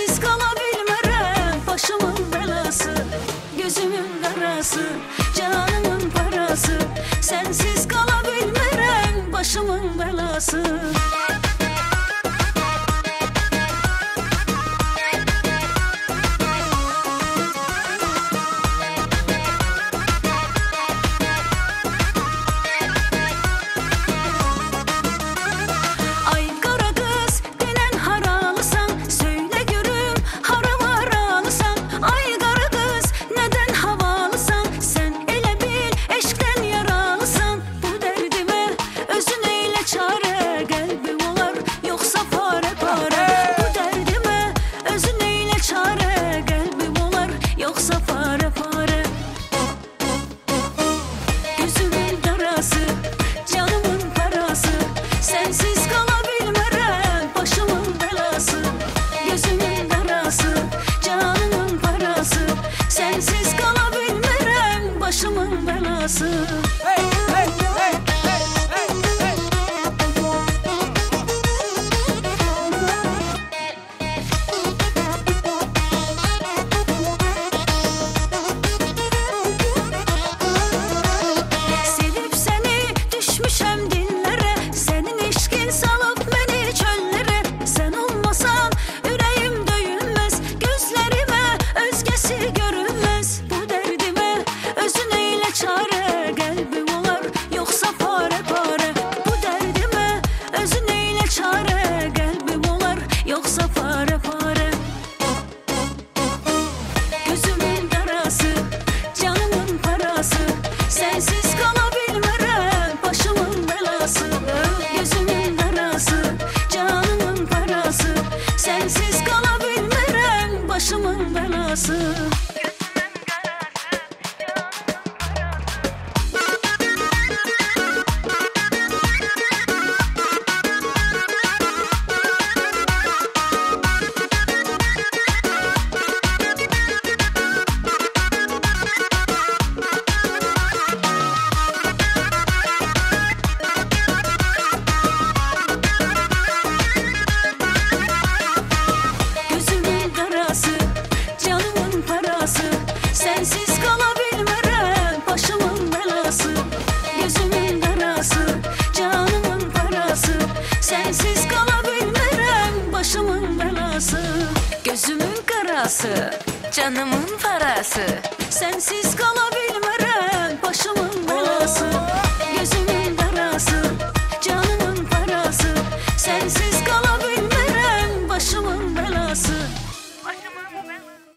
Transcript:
Sensiz kalabilmerem başımın belası Gözümün karası canımın parası. Sensiz kalabilmerem başımın belası. Gözümün darası, canımın parası. Sensiz kalabilmerem, başımın belası. Gözümün darası, canımın parası. Sensiz kalabilmerem, başımın belası yoksa pare pare Gözümün darası, canımın parası. Sensiz kalabilmerem, başımın belası. Gözümün darası, canımın parası. Sensiz kalabilmerem, başımın belası Gözümün karası, canımın parası. Sensiz kalabilmerem